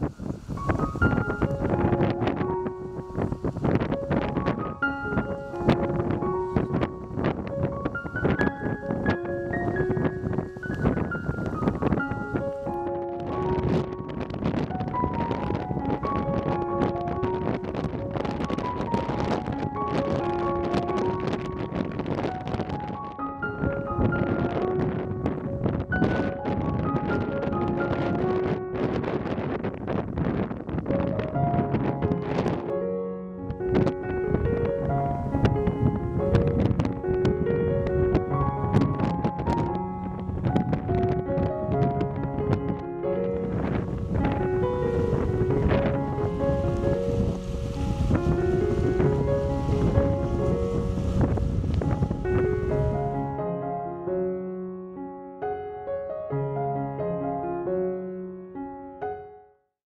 you